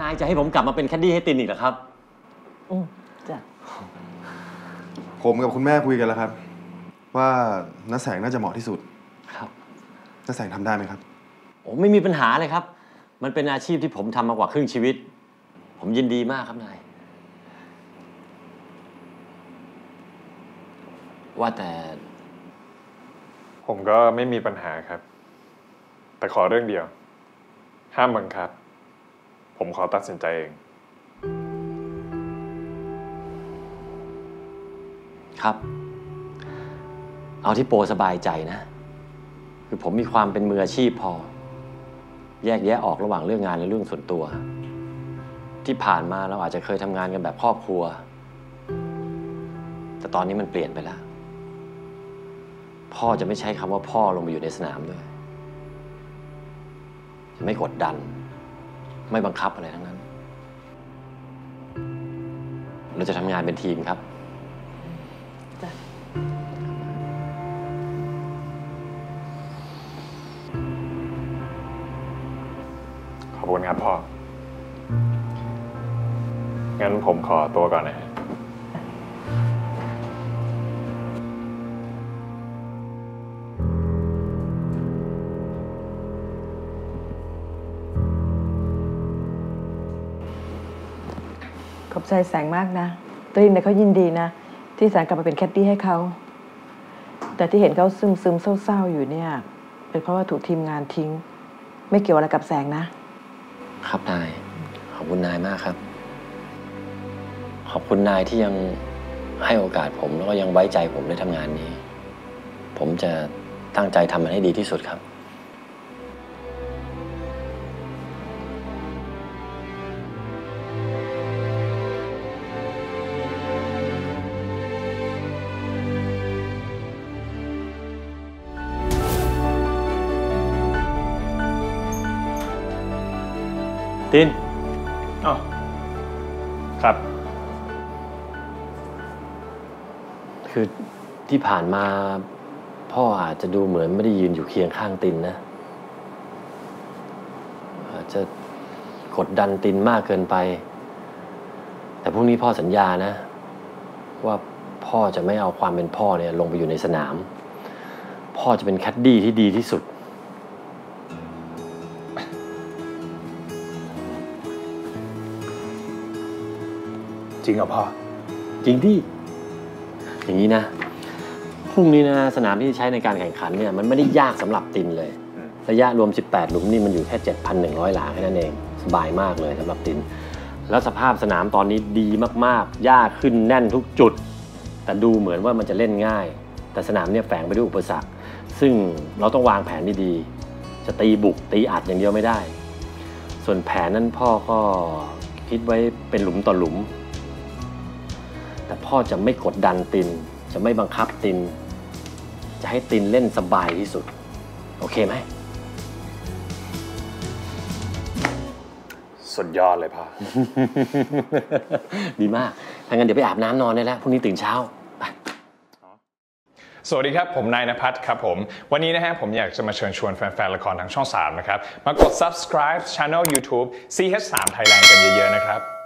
นายจะให้ผมกลับมาเป็นแคดดี้ให้ตินอีกเหรอครับ อืมจ้ะผมกับคุณแม่คุยกันแล้วครับ ว่าน้าแสงน่าจะเหมาะที่สุดครับน้าแสงทำได้ไหมครับ โอ้ไม่มีปัญหาเลยครับ มันเป็นอาชีพที่ผมทำมากว่าครึ่งชีวิต ผมยินดีมากครับนาย ว่าแต่ผมก็ไม่มีปัญหาครับ แต่ขอเรื่องเดียว ห้ามบังคับ ผมขอตัดสินใจเอง ครับ เอาที่โปรสบายใจนะ คือผมมีความเป็นมืออาชีพพอ แยกแยะออกระหว่างเรื่องงานและเรื่องส่วนตัว ที่ผ่านมาเราอาจจะเคยทำงานกันแบบครอบครัว แต่ตอนนี้มันเปลี่ยนไปแล้ว พ่อจะไม่ใช้คำว่าพ่อลงไปอยู่ในสนามด้วย จะไม่กดดัน ไม่บังคับอะไรทั้งนั้น เราจะทำงานเป็นทีมครับจ้ะขอบคุณครับพ่อ งั้นผมขอตัวก่อนนะฮะ ขอบใจแสงมากนะตรินเนี่ยเขายินดีนะ ที่แสงกลับมาเป็นแคดดี้ให้เขา แต่ที่เห็นเขาซึมซึมเศร้าๆอยู่เนี่ย เป็นเพราะว่าถูกทีมงานทิ้ง ไม่เกี่ยวอะไรกับแสงนะ ครับนาย ขอบคุณนายมากครับ ขอบคุณนายที่ยังให้โอกาสผมแล้วก็ยังไว้ใจผมได้ทำงานนี้ ผมจะตั้งใจทำมันให้ดีที่สุดครับ ตินอ๋อครับ คือที่ผ่านมา พ่ออาจจะดูเหมือนไม่ได้ยืนอยู่เคียงข้างตินนะ อาจจะกดดันตินมากเกินไป แต่พรุ่งนี้พ่อสัญญานะ ว่าพ่อจะไม่เอาความเป็นพ่อเนี่ยลงไปอยู่ในสนาม พ่อจะเป็นแคดดี้ที่ดีที่สุด จริงเหรอพ่อ จริงดิอย่างนี้นะ พรุ่งนี้นะสนามที่ใช้ในการแข่งขันเนี่ยมันไม่ได้ยากสำหรับตินเลยอืมระยะรวม 18 หลุมนี่มันอยู่แค่ 7,100 หลาแค่นั้นเอง สบายมากเลยสำหรับติน แล้วสภาพสนามตอนนี้ดีมากๆ หญ้าขึ้นแน่นทุกจุด แต่ดูเหมือนว่ามันจะเล่นง่าย แต่สนามเนี่ยแฝงไปด้วยอุปสรรค ซึ่งเราต้องวางแผนดีๆ จะตีบุกตีอัดอย่างเดียวไม่ได้ ส่วนแผนนั้นพ่อก็คิดไว้เป็นหลุมต่อหลุม แต่พ่อจะไม่กดดันติน จะไม่บังคับติน จะให้ตินเล่นสบายที่สุด โอเคไหม สุดยอดเลยพ่อ ดีมากถ้างั้นเดี๋ยวไปอาบน้ำนอนได้แล้วพรุ่งนี้ตื่นเช้าไปสวัสดีครับ ผมนายนภัทรครับผม วันนี้นะฮะผมอยากจะมาเชิญชวนแฟนๆ ละครทางช่อง 3 นะครับ มากด subscribe channel YouTube CH3 Thailand กันเยอะๆ นะครับ